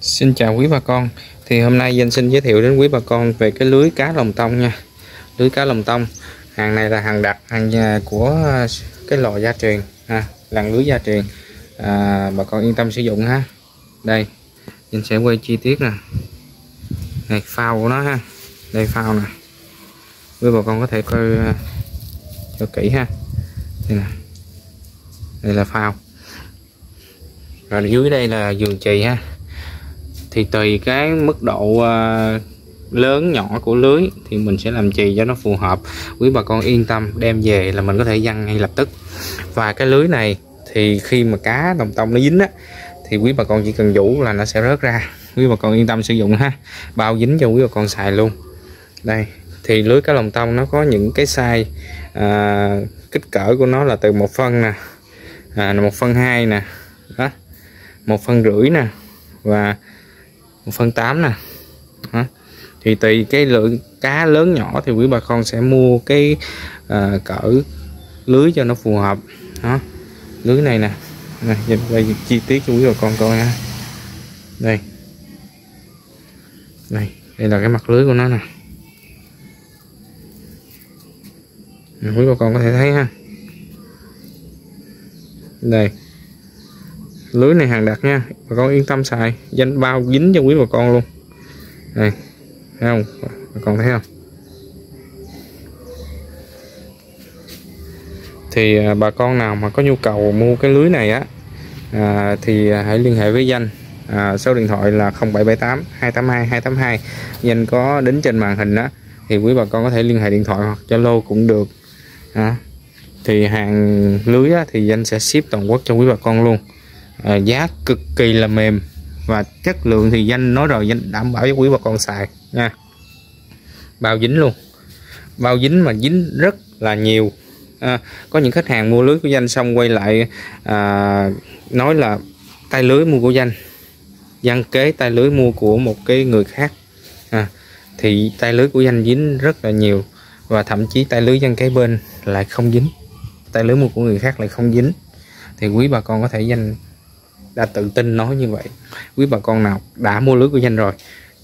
Xin chào quý bà con. Thì hôm nay Danh xin giới thiệu đến quý bà con về cái lưới cá lồng tông nha. Lưới cá lồng tông. Hàng này là hàng đặc, hàng nhà của cái lò gia truyền ha, Làng lưới gia truyền. À, Bà con yên tâm sử dụng ha. Đây Danh sẽ quay chi tiết nè. Này phao của nó ha. Đây phao nè. Quý bà con có thể coi à, cho kỹ ha. Đây nè. Đây là phao. Rồi dưới đây là giường chì ha thì tùy cái mức độ uh, lớn nhỏ của lưới thì mình sẽ làm chì cho nó phù hợp. Quý bà con yên tâm đem về là mình có thể dăng ngay lập tức. Và cái lưới này thì khi mà cá đồng tông nó dính á thì quý bà con chỉ cần vũ là nó sẽ rớt ra. Quý bà con yên tâm sử dụng ha. Bao dính cho quý bà con xài luôn. Đây thì lưới cá lồng tông nó có những cái size à, kích cỡ của nó là từ một phân nè à, một phân hai nè đó một phân rưỡi nè và phân tám nè. Đó. thì tùy cái lượng cá lớn nhỏ thì quý bà con sẽ mua cái à, cỡ lưới cho nó phù hợp. Đó lưới này nè. Này nhìn đây chi tiết cho quý bà con coi ha. Đây. Này đây là cái mặt lưới của nó nè. Quý bà con có thể thấy ha. Đây lưới này hàng đặt nha bà con yên tâm xài. Danh bao dính cho quý bà con luôn. Đây thấy không? Bà con thấy không? Thì à, bà con nào mà có nhu cầu mua cái lưới này á à, thì à, hãy liên hệ với danh. À, số điện thoại là 0778 282 282 danh có đến trên màn hình á thì quý bà con có thể liên hệ điện thoại hoặc zalo cũng được. À, thì hàng lưới á, thì danh sẽ ship toàn quốc cho quý bà con luôn à, giá cực kỳ là mềm. Và chất lượng thì danh nói rồi danh đảm bảo cho quý bà con xài nha. Bao dính luôn. Bao dính mà dính rất là nhiều. À, có những khách hàng mua lưới của danh xong quay lại à, nói là tay lưới mua của danh. Gian kế tay lưới mua của một cái người khác. À, thì tay lưới của danh dính rất là nhiều. Và thậm chí tay lưới dân kế bên lại không dính. Tay lưới mua của người khác lại không dính. Thì quý bà con có thể danh đã tự tin nói như vậy. Quý bà con nào đã mua lưới của danh rồi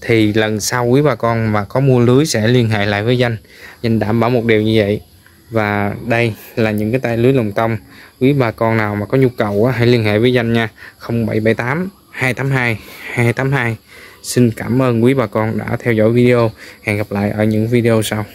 thì lần sau quý bà con mà có mua lưới sẽ liên hệ lại với danh. Danh đảm bảo một điều như vậy. Và đây là những cái tay lưới lồng tông. Quý bà con nào mà có nhu cầu á, hãy liên hệ với danh nha. 0778 282 282 xin cảm ơn quý bà con đã theo dõi video. Hẹn gặp lại ở những video sau.